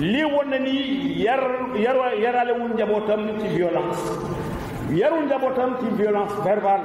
lii woon na ni yar yar yaralewul njabootam ci violence yarul njabootam ci violence verbale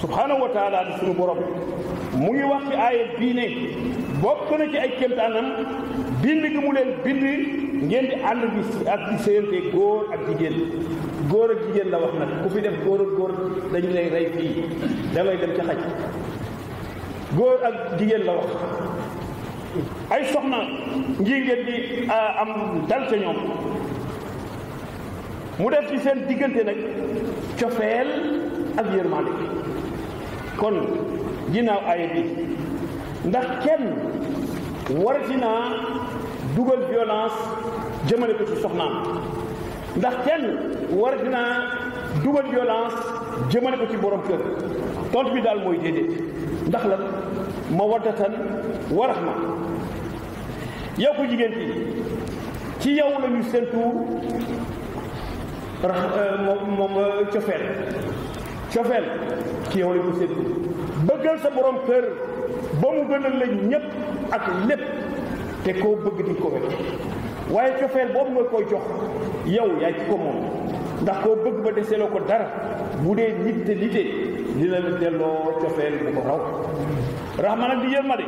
subhaanahu wa taala di suñu borom mu ngi wax ci aaya bii ne bokk na ci ay kéemtaanam bind gi mu leen bind ngeen di ànd bi ak di séyante góor ak jigéen góor ak jigéen la wax nag ku fi def góor ak góor dañu lay rey fii da ngay dem ca xaj góor ak jigéen la wax ay soxna ngir ngeen di am dal ca ñoom mu def ci seen diggante nag cofeel ak yërmande kon ginnaaw aaya bi ndax kenn warati naa dugal violence jëmale ko ci soxnaam ndax kenn warati naa dugal violence jëmale ko ci borom kër tontu bi daal mooy déedéet ndax lan ma waddatan warax ma yow ku jigéen ki ci yow la ñu séntu rax euh, moom moom euh, cofeel cofeel ci yow la ñu séntu bëggal sa borom kër ba mu gënal la ñépp ak lépp te koo bëgg di ko wet waaye cofeel boobu nga koy jox yow yaa ci ko moom ndax koo bëgg ba deseloo ko dara bu dee nit te nite dina la delloo cofeel bu ko raw rahma nag di yërmande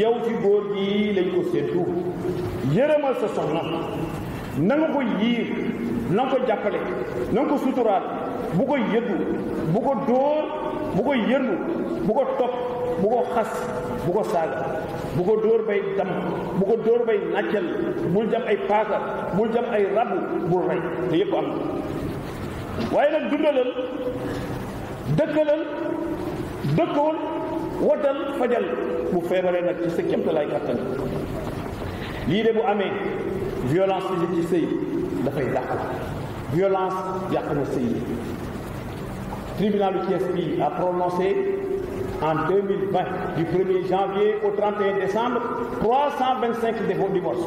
yow ci góor gi lañ ko séentu yërëmal sa soxna na nga ko yiir na nga ko jàppale na nga ko suturaal bu ko yëddu bu ko dóor bu ko yërnu bu ko topp bu ko xas bu ko saaga bu ko dóor bay dam bu ko dóor bay nàccal bul jam ay paaka bul jam ay rabu bul rey te yëpp am waaye nag dundalal dëkkalal dëkkool waddal fajal bu feebaree nag ci sa kéemtalaay kàttan lii de bu amee violence bi ci sëy dafay dàq violence yàq na sëy yi tribunal du Thiès bi a prononcé en 2020 du 1er janvier au 31 décembre 325 défauts divorce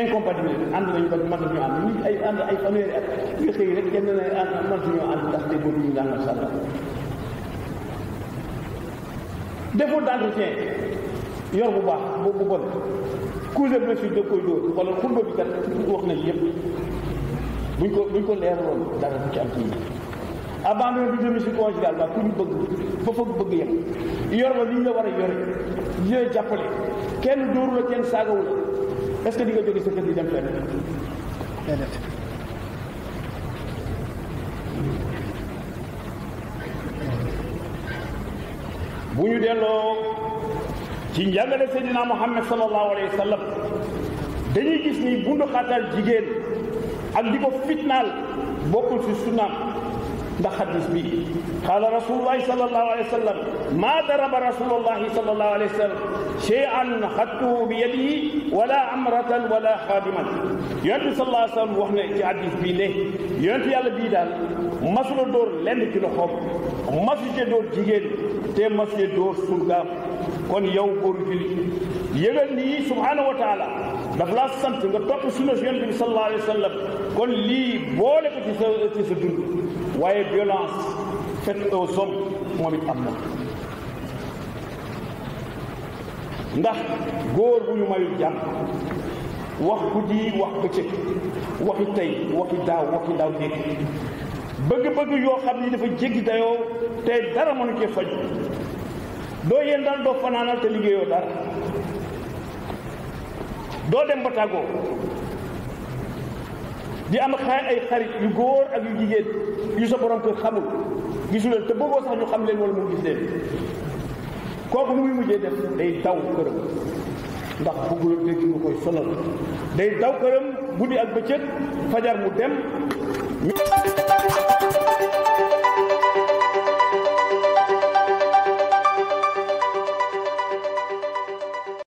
incompatibilité ànd nañu ba mën nañu ànd ñu ay ànd ay fanweeri at nga xëy rek kenn lay ànd mën nañu ànd ndax de boobu ñu naan sàlla défaut d'entretien yor bu baax bu bu bon couche de blessure da koy dóor wala xurba bi kat wax na yëpp buñ ko buñ ko leeraloon dara du ci am ci abandon du domicile conjugal ba ku ñu bëgg ba fa bëgg yem yor ba li ñu la war a yore li lay jàppale kenn dóoru la kenn saagawu la est-ce que di nga jóge sa kër di dem fenn déedéet bu ñu delloo ci njàngale Seydina Muhammad sallallahu alayhi wa sallam dañuy gis ni bundu xatal jigéen ak di ko fitnaal bokkul ci sunnaam ndax xadis bi qaala rasulullahi sallallahu alayhi wa sallam maa daraba rasulullahi sallallahu alayhi wa sallam shay'an xattuhu bi yadihi wala amratan wala xaadiman yonent bi sallallahu alayhi wa sallam wax ne ci xadis bii ne yonent yàlla bii daal masula dóor lenn ci loxoom masu cee dóor jigéen te masu cee dóor surgaam kon yow góor jullit yëgal nii subhaanahu wa taala daf laa sant nga topp sunna yonent bi sallallahu alayhi wa sallam kon lii boole ko ci sa ci sa dund waaye violence faite aux hommes moom it am na ndax góor bu ñu mayul jàmm wax guddi wax bëccëg waxi tey waxi daaw waxi daaw dégg bëgg-bëgg yoo xam ni dafa jéggi dayoo te dara mënu cee faj doo yendal doo fanaanal te liggéeyoo dara doo dem ba tàggoo di am xaar ay xarit yu góor ak yu jigéen yu sa borom kër xamul gisu leen te bëggoo sax ñu xam leen wala mu gis leen kooku nu muy mujjee def day daw këram ndax bëggul a dégg ñu koy sonal day daw këram guddi ak bëccëg fajar mu dem